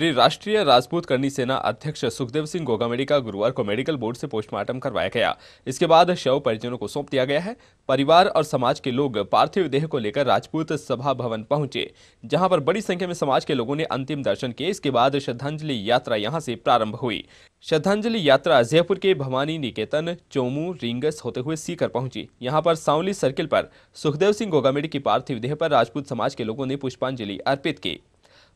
श्री राष्ट्रीय राजपूत करनी सेना अध्यक्ष सुखदेव सिंह गोगामेडी का गुरुवार को मेडिकल बोर्ड से पोस्टमार्टम करवाया गया। इसके बाद शव परिजनों को सौंप दिया गया है। परिवार और समाज के लोग पार्थिव देह को लेकर राजपूत सभा भवन पहुँचे, जहाँ पर बड़ी संख्या में समाज के लोगों ने अंतिम दर्शन किए। इसके बाद श्रद्धांजलि यात्रा यहाँ से प्रारंभ हुई। श्रद्धांजलि यात्रा जयपुर के भवानी निकेतन, चोमू, रिंगस होते हुए सीकर पहुँची। यहाँ पर सांवली सर्किल पर सुखदेव सिंह गोगामेडी की पार्थिव देह पर राजपूत समाज के लोगों ने पुष्पांजलि अर्पित की।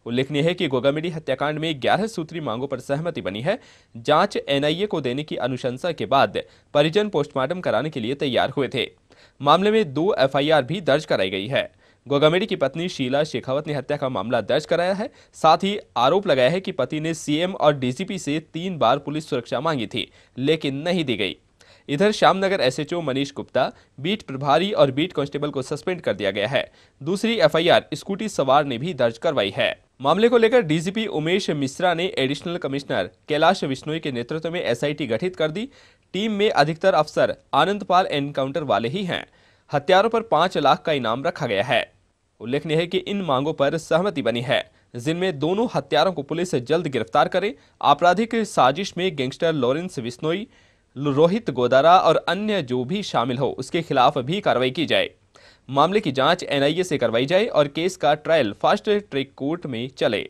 उल्लेखनीय है कि गोगामेडी हत्याकांड में 11 सूत्री मांगों पर सहमति बनी है। जाँच एनआईए को देने की अनुशंसा के बाद परिजन पोस्टमार्टम कराने के लिए तैयार हुए थे। मामले में दो एफआईआर भी दर्ज कराई गई है। गोगामेडी की पत्नी शीला शेखावत ने हत्या का मामला दर्ज कराया है। साथ ही आरोप लगाया है कि पति ने सीएम और डीजीपी से तीन बार पुलिस सुरक्षा मांगी थी, लेकिन नहीं दी गई। इधर श्यामनगर एसएचओ मनीष गुप्ता, बीट प्रभारी और बीट कांस्टेबल को सस्पेंड कर दिया गया है। दूसरी एफआईआर स्कूटी सवार ने भी दर्ज करवाई है। मामले को लेकर डीजीपी उमेश मिश्रा ने एडिशनल कमिश्नर कैलाश विश्नोई के नेतृत्व में एसआईटी गठित कर दी। टीम में अधिकतर अफसर आनंदपाल एनकाउंटर वाले ही हैं। हत्यारों पर पाँच लाख का इनाम रखा गया है। उल्लेखनीय है कि इन मांगों पर सहमति बनी है, जिनमें दोनों हत्यारों को पुलिस जल्द गिरफ़्तार करे। आपराधिक साजिश में गैंगस्टर लॉरेंस बिश्नोई रोहित गोदारा और अन्य जो भी शामिल हो, उसके खिलाफ भी कार्रवाई की जाए। मामले की जाँच एनआईए से करवाई जाए और केस का ट्रायल फास्ट ट्रैक कोर्ट में चले।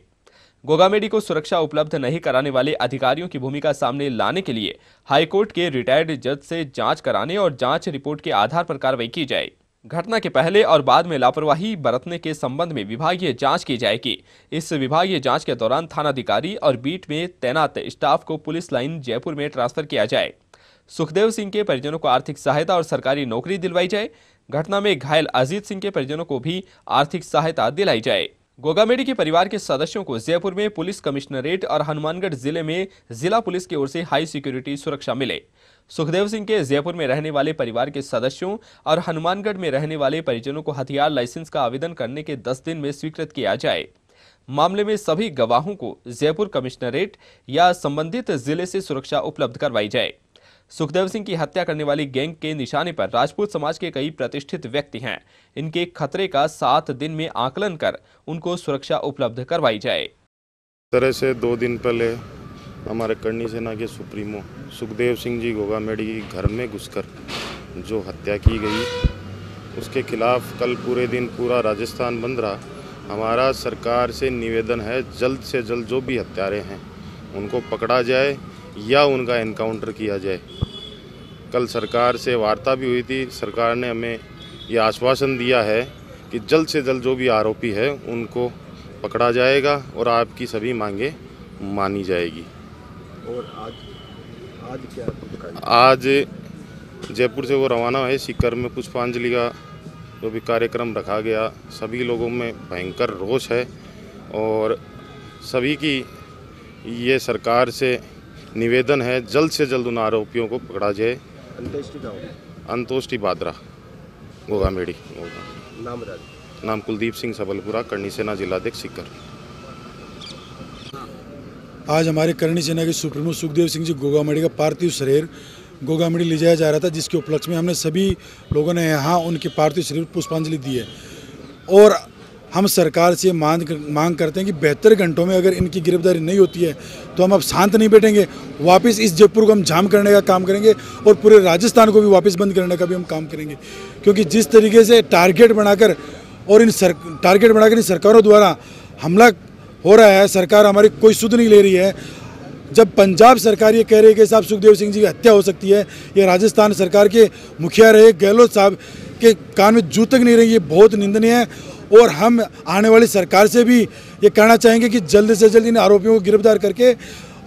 गोगामेडी को सुरक्षा उपलब्ध नहीं कराने वाले अधिकारियों की भूमिका सामने लाने के लिए हाईकोर्ट के रिटायर्ड जज से जाँच कराने और जाँच रिपोर्ट के आधार पर कार्रवाई की जाए। घटना के पहले और बाद में लापरवाही बरतने के संबंध में विभागीय जाँच की जाएगी। इस विभागीय जाँच के दौरान थानाधिकारी और बीट में तैनात स्टाफ को पुलिस लाइन जयपुर में ट्रांसफ़र किया जाए। सुखदेव सिंह के परिजनों को आर्थिक सहायता और सरकारी नौकरी दिलवाई जाए। घटना में घायल अजीत सिंह के परिजनों को भी आर्थिक सहायता दिलाई जाए। गोगामेडी के परिवार के सदस्यों को जयपुर में पुलिस कमिश्नरेट और हनुमानगढ़ ज़िले में जिला पुलिस की ओर से हाई सिक्योरिटी सुरक्षा मिले। सुखदेव सिंह के जयपुर में रहने वाले परिवार के सदस्यों और हनुमानगढ़ में रहने वाले परिजनों को हथियार लाइसेंस का आवेदन करने के 10 दिन में स्वीकृत किया जाए। मामले में सभी गवाहों को जयपुर कमिश्नरेट या संबंधित ज़िले से सुरक्षा उपलब्ध करवाई जाए। सुखदेव सिंह की हत्या करने वाली गैंग के निशाने पर राजपूत समाज के कई प्रतिष्ठित व्यक्ति हैं। इनके खतरे का सात दिन में आकलन कर उनको सुरक्षा उपलब्ध करवाई जाए। तरह से दो दिन पहले हमारे करनी सेना के सुप्रीमो सुखदेव सिंह जी गोगा मेडी के घर में घुसकर जो हत्या की गई, उसके खिलाफ कल पूरे दिन पूरा राजस्थान बंद रहा। हमारा सरकार से निवेदन है, जल्द से जल्द जो भी हत्यारे हैं, उनको पकड़ा जाए। या उनका इनकाउंटर किया जाए। कल सरकार से वार्ता भी हुई थी सरकार ने हमें ये आश्वासन दिया है कि जल्द से जल्द जो भी आरोपी है उनको पकड़ा जाएगा और आपकी सभी मांगे मानी जाएगी। और आज आज क्या आज जयपुर से वो रवाना है सीकर में पुष्पांजलि का जो भी कार्यक्रम रखा गया सभी लोगों में भयंकर रोष है और सभी की ये सरकार से निवेदन है जल्द से जल्द उन आरोपियों को पकड़ा जाए। अंतोष्टि बादरा गोगामेड़ी नाम नाम कुलदीप सिंह सबलपुरा करनी सेना जिलाध्यक्ष सीकर। आज हमारे करणी सेना के सुप्रीमो सुखदेव सिंह जी गोगामड़ी का पार्थिव शरीर गोगामड़ी ले जाया जा रहा था जिसके उपलक्ष्य में हमने सभी लोगों ने यहाँ उनके पार्थिव शरीर पुष्पांजलि दी है। और हम सरकार से मांग मांग करते हैं कि बेहतर घंटों में अगर इनकी गिरफ्तारी नहीं होती है तो हम अब शांत नहीं बैठेंगे। वापस इस जयपुर को हम जाम करने का काम करेंगे और पूरे राजस्थान को भी वापस बंद करने का भी हम काम करेंगे। क्योंकि जिस तरीके से टारगेट बनाकर और इन सर, टारगेट बनाकर इन सरकारों द्वारा हमला हो रहा है, सरकार हमारी कोई सुध नहीं ले रही है। जब पंजाब सरकार ये कह रही है कि साहब सुखदेव सिंह जी की हत्या हो सकती है, ये राजस्थान सरकार के मुखिया रहे, गहलोत साहब के कान में जू तक नहीं रही, ये बहुत निंदनीय है। और हम आने वाली सरकार से भी ये कहना चाहेंगे कि जल्द से जल्द इन आरोपियों को गिरफ़्तार करके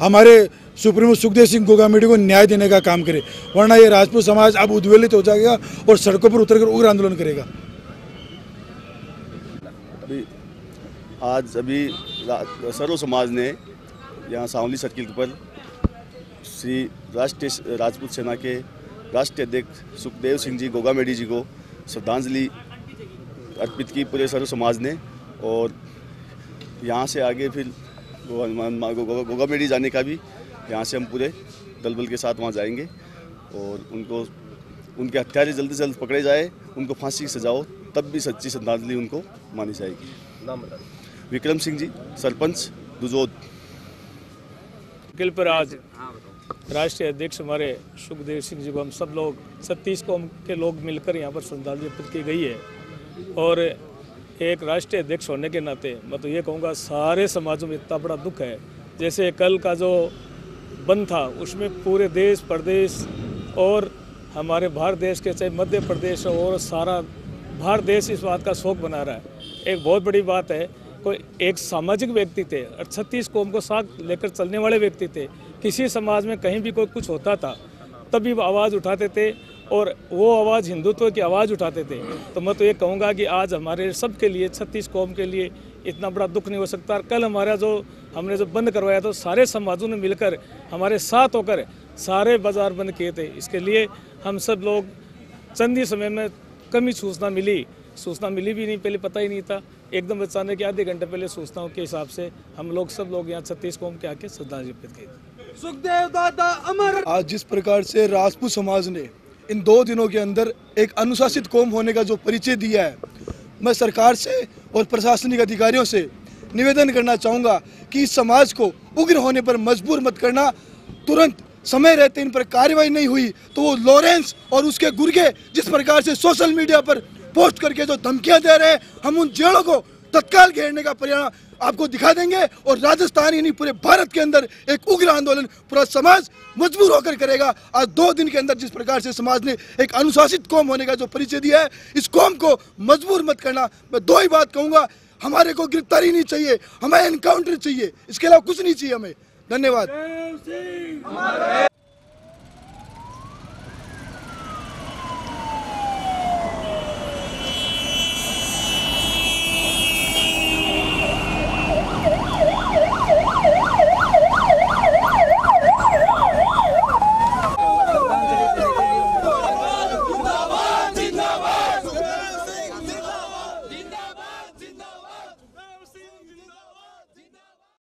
हमारे सुप्रीमो सुखदेव सिंह गोगामेडी को न्याय देने का काम करे, वरना ये राजपूत समाज अब उद्वेलित हो जाएगा और सड़कों पर उतरकर उग्र आंदोलन करेगा। अभी आज अभी सर्व समाज ने यहाँ सांवली सर्किल पर श्री राष्ट्रीय राजपूत सेना के राष्ट्रीय अध्यक्ष सुखदेव सिंह जी, गोगामेडी जी को श्रद्धांजलि अर्पित की पूरे सर्व समाज ने और यहाँ से आगे फिर गोगा गो- जाने का भी यहाँ से हम पूरे दल बल के साथ वहाँ जाएँगे और उनको उनके हत्यारे जल्द से जल्द पकड़े जाए उनको फांसी की सजा हो तब भी सच्ची श्रद्धांजलि उनको मानी जाएगी। नाम बता विक्रम सिंह जी सरपंच दुजोद। पर आज राष्ट्रीय अध्यक्ष हमारे सुखदेव सिंह जी को हम सब लोग छत्तीस कौम के लोग मिलकर यहाँ पर श्रद्धांजलि अर्पित की गई है। और एक राष्ट्रीय अध्यक्ष होने के नाते मैं तो ये कहूँगा, सारे समाजों में इतना बड़ा दुख है। जैसे कल का जो बंद था, उसमें पूरे देश, प्रदेश और हमारे भारत देश के चाहे मध्य प्रदेश और सारा भारत देश इस बात का शोक बना रहा है। एक बहुत बड़ी बात है, कोई एक सामाजिक व्यक्ति थे और छत्तीस कौम को साथ लेकर चलने वाले व्यक्ति थे, किसी समाज में कहीं भी कोई कुछ होता था, तभी वो आवाज़ उठाते थे और वो आवाज़ हिंदुत्व की आवाज़ उठाते थे। तो मैं तो ये कहूँगा कि आज हमारे सब के लिए छत्तीस कौम के लिए इतना बड़ा दुख नहीं हो सकता। और कल हमारा जो हमने जो बंद करवाया तो सारे समाजों ने मिलकर हमारे साथ होकर सारे बाज़ार बंद किए थे। इसके लिए हम सब लोग चंद ही समय में कम ही सूचना मिली। सूचना मिली भी नहीं पहले पता ही नहीं था। एकदम बचाने अचानक आधे घंटे पहले सूचनाओं के हिसाब से हम लोग सब लोग यहाँ छत्तीस कौम के आके श्रद्धांजलि अर्पित की सुखदेव दादा अमर। आज जिस प्रकार से राजपूत समाज ने इन दो दिनों के अंदर एक अनुशासित कौम होने का जो परिचय दिया है, मैं सरकार से और प्रशासनिक अधिकारियों से निवेदन करना चाहूँगा कि इस समाज को उग्र होने पर मजबूर मत करना। तुरंत समय रहते इन पर कार्रवाई नहीं हुई तो वो लॉरेंस और उसके गुर्गे जिस प्रकार से सोशल मीडिया पर पोस्ट करके जो धमकियाँ दे रहे हैं, हम उन जेलों को तत्काल घेरने का आपको दिखा देंगे और राजस्थान, यानी पूरे भारत के अंदर एक उग्र आंदोलन, पूरा समाज मजबूर होकर करेगा। आज दो दिन के अंदर जिस प्रकार से समाज ने एक अनुशासित कौम होने का जो परिचय दिया है, इस कौम को मजबूर मत करना। मैं दो ही बात कहूँगा, हमारे को गिरफ्तारी नहीं चाहिए, हमें एनकाउंटर चाहिए, इसके अलावा कुछ नहीं चाहिए हमें। धन्यवाद।